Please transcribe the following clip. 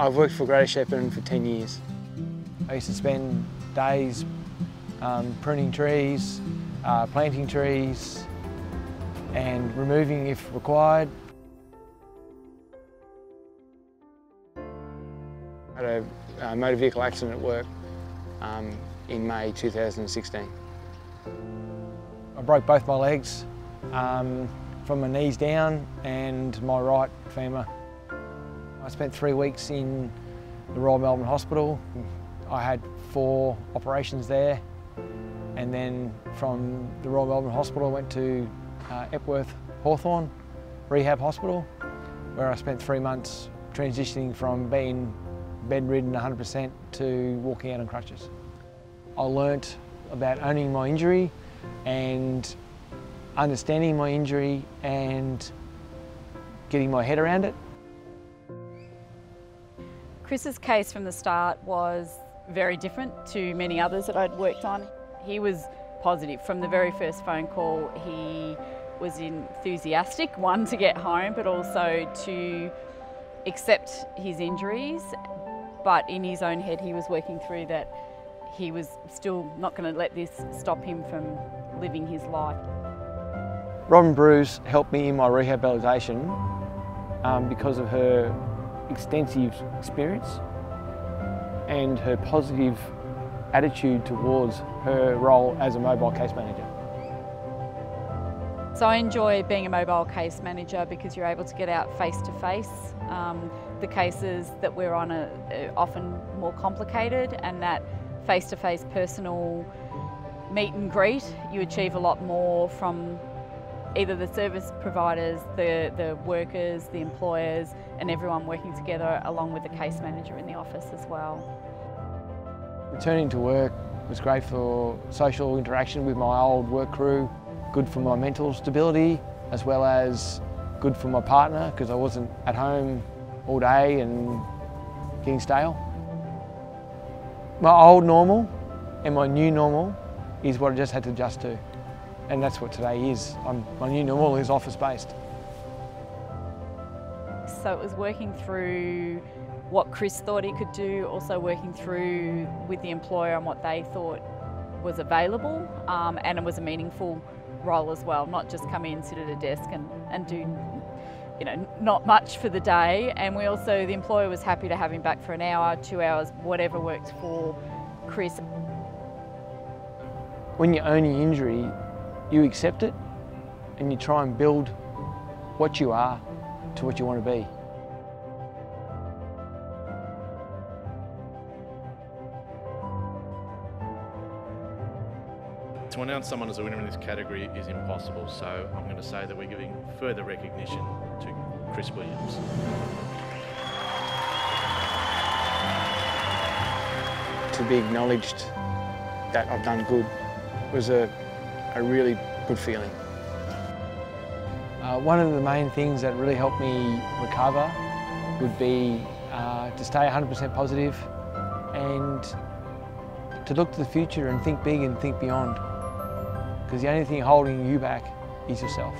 I've worked for Greater Shepparton for 10 years. I used to spend days um, pruning trees, uh, planting trees and removing if required. I had a, a motor vehicle accident at work um, in May 2016. I broke both my legs um, from my knees down and my right femur. I spent three weeks in the Royal Melbourne Hospital. I had four operations there and then from the Royal Melbourne Hospital I went to uh, Epworth Hawthorn Rehab Hospital where I spent three months transitioning from being bedridden 100% to walking out on crutches. I learnt about owning my injury and understanding my injury and getting my head around it. Chris's case from the start was very different to many others that I'd worked on. He was positive from the very first phone call. He was enthusiastic, one to get home, but also to accept his injuries. But in his own head, he was working through that he was still not going to let this stop him from living his life. Robyn Bruce helped me in my rehabilitation um, because of her extensive experience and her positive attitude towards her role as a mobile case manager. So I enjoy being a mobile case manager because you're able to get out face to face. Um, the cases that we're on are, are often more complicated and that face to face personal meet and greet, you achieve a lot more from either the service providers, the, the workers, the employers, and everyone working together along with the case manager in the office as well. Returning to work was great for social interaction with my old work crew, good for my mental stability, as well as good for my partner because I wasn't at home all day and getting stale. My old normal and my new normal is what I just had to adjust to. And that's what today is. I'm, my new normal is office-based. So it was working through what Chris thought he could do, also working through with the employer and what they thought was available, um, and it was a meaningful role as well, not just come in, sit at a desk and, and do you know, not much for the day. And we also, the employer was happy to have him back for an hour, two hours, whatever worked for Chris. When you own your injury, you accept it and you try and build what you are to what you want to be. To announce someone as a winner in this category is impossible, so I'm going to say that we're giving further recognition to Chris Williams. To be acknowledged that I've done good was a, a really good feeling. Uh, one of the main things that really helped me recover would be uh, to stay 100% positive and to look to the future and think big and think beyond. Because the only thing holding you back is yourself.